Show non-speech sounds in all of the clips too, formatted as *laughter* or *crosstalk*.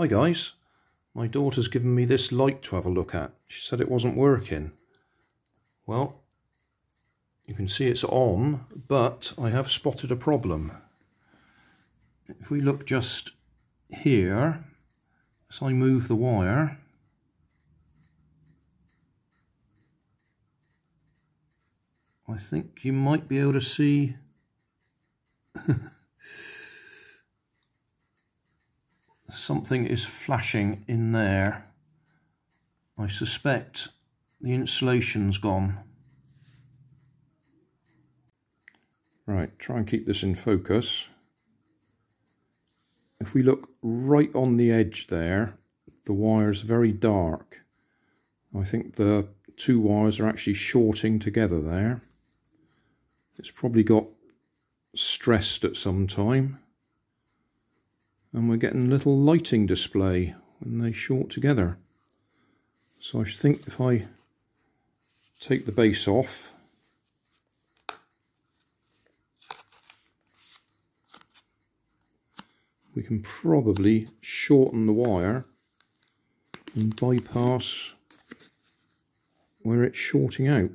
Hi guys, my daughter's given me this light to have a look at. She said it wasn't working. Well, you can see it's on, but I have spotted a problem. If we look just here, as I move the wire, I think you might be able to see something is flashing in there. I suspect the insulation's gone. Right, try and keep this in focus. If we look right on the edge there, the wire's very dark. I think the two wires are actually shorting together there. It's probably got stressed at some time and we're getting a little lighting display when they short together. So I think if I take the base off, we can probably shorten the wire and bypass where it's shorting out.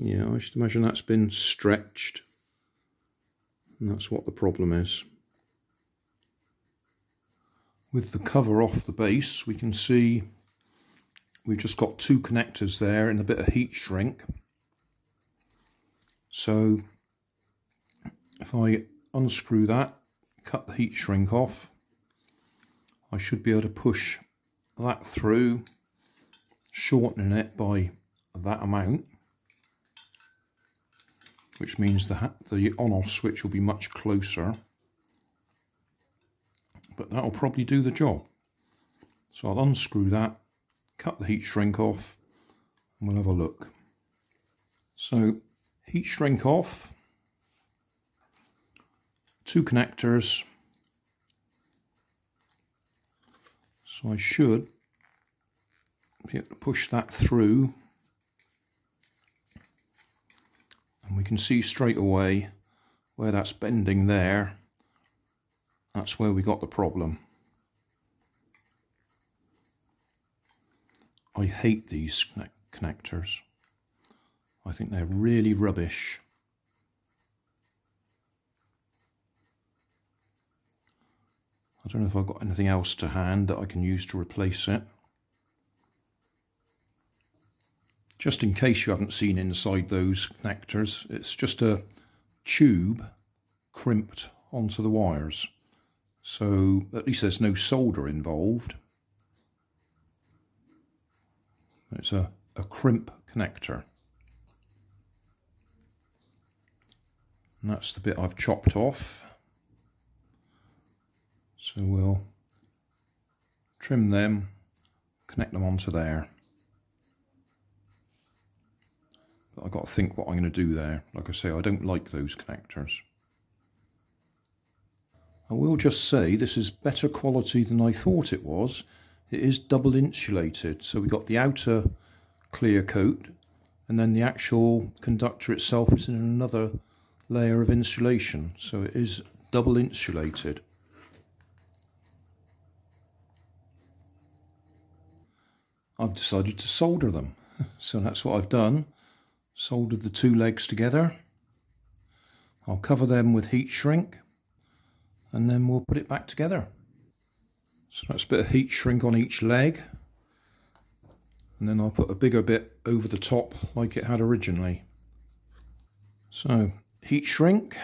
Yeah, I should imagine that's been stretched. And that's what the problem is. With the cover off the base, we can see we've just got two connectors there and a bit of heat shrink. So if I unscrew that, cut the heat shrink off, I should be able to push that through, shortening it by that amount which means the, the on-off switch will be much closer. But that'll probably do the job. So I'll unscrew that, cut the heat shrink off, and we'll have a look. So heat shrink off, two connectors. So I should be able to push that through and we can see straight away where that's bending there. That's where we got the problem. I hate these connectors. I think they're really rubbish. I don't know if I've got anything else to hand that I can use to replace it Just in case you haven't seen inside those connectors, it's just a tube crimped onto the wires. So at least there's no solder involved. It's a, a crimp connector. And that's the bit I've chopped off. So we'll trim them, connect them onto there. But I've got to think what I'm going to do there. Like I say, I don't like those connectors. I will just say this is better quality than I thought it was. It is double insulated, so we've got the outer clear coat and then the actual conductor itself is in another layer of insulation, so it is double insulated. I've decided to solder them, *laughs* so that's what I've done soldered the two legs together. I'll cover them with heat shrink and then we'll put it back together. So that's a bit of heat shrink on each leg and then I'll put a bigger bit over the top like it had originally. So heat shrink,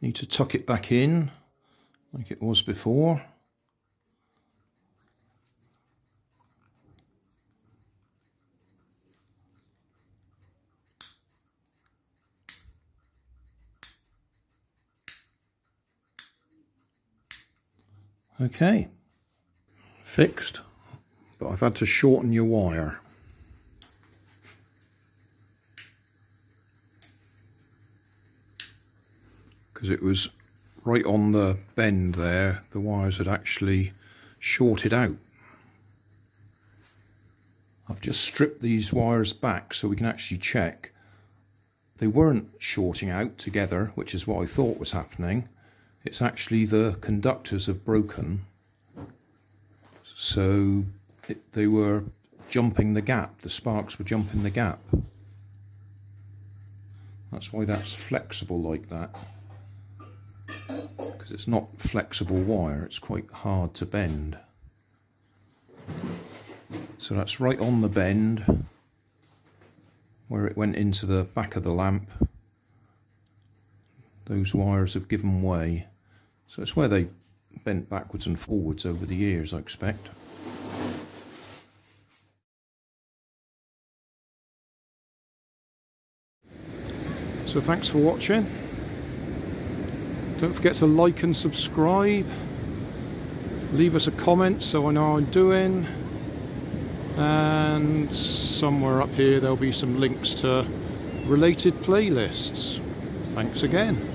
need to tuck it back in like it was before. Okay, fixed, but I've had to shorten your wire. Because it was right on the bend there, the wires had actually shorted out. I've just stripped these wires back so we can actually check they weren't shorting out together, which is what I thought was happening. It's actually the conductors have broken. So it, they were jumping the gap. The sparks were jumping the gap. That's why that's flexible like that. Because it's not flexible wire, it's quite hard to bend. So that's right on the bend where it went into the back of the lamp. Those wires have given way. So it's where they bent backwards and forwards over the years, I expect. So thanks for watching. Don't forget to like and subscribe. Leave us a comment so I know how I'm doing. And somewhere up here there'll be some links to related playlists. Thanks again.